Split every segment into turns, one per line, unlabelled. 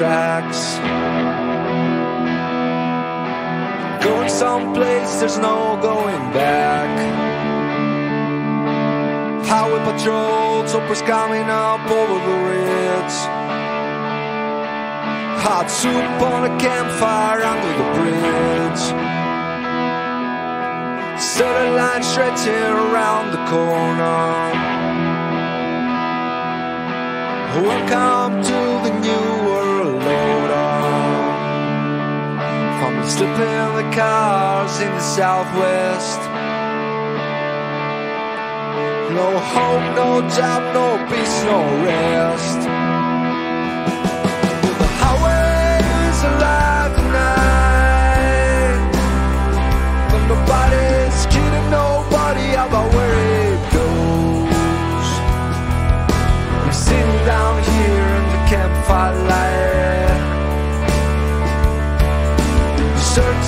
tracks. Going someplace, there's no going back. Highway patrol, choppers coming up over the ridge. Hot soup on a campfire under the bridge. Southern line stretching around the corner. Welcome to slipping the cars in the southwest. No home, no job, no peace, no rest.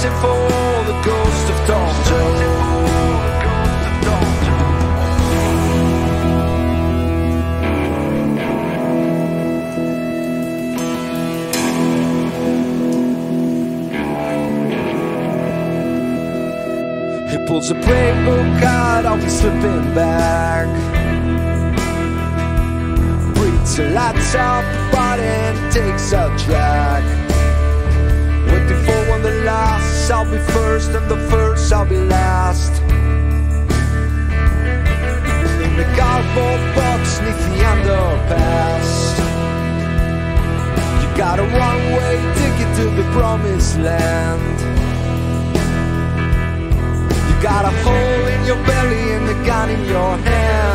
Searching for the ghost of Tom. He pulls a playbook out of his slipping bag. Breathes a lights up body takes a drag. For when the last I'll be first and the first I'll be last. In the cardboard box neath the underpass. You got a one-way ticket to the promised land. You got a hole in your belly and a gun in your hand.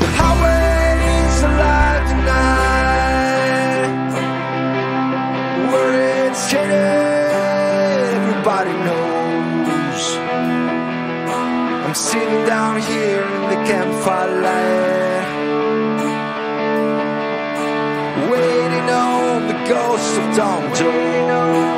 The alive tonight. Where it's headed, everybody knows. I'm sitting down here in the campfire light, waiting on the ghost of Tom Joad.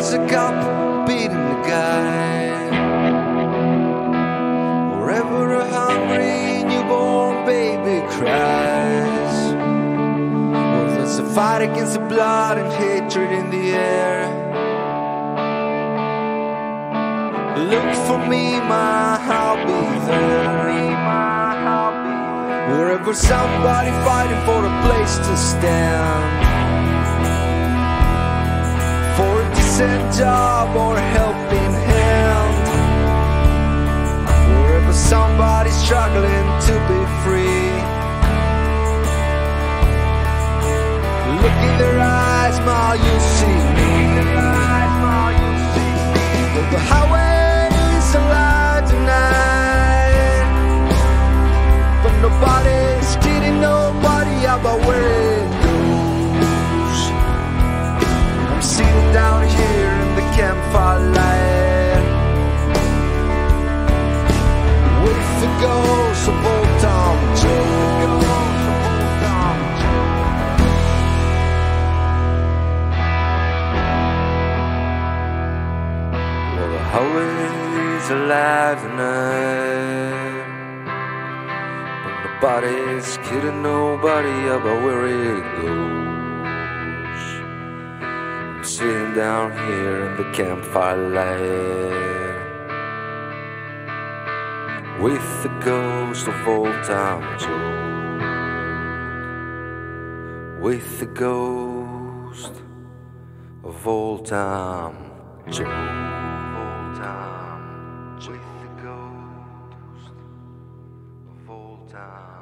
There's a cop beating the guy, wherever a hungry newborn baby cries, or there's a fight against the blood and hatred in the air. Look for me, my I'll be there. Wherever somebody fighting for a place to stand decent job or helping hand. Wherever somebody's struggling to be free. Look in their eyes, Ma, you see me. But the highway is tonight. But nobody's kidding nobody about where the campfire light with the ghost of old Well, the highway's alive tonight, but nobody's kidding nobody about where it goes. Sitting down here in the campfire light with the ghost of old Tom Joad. With the ghost of old Tom Joad. Old Tom Joad. With the ghost of old Tom.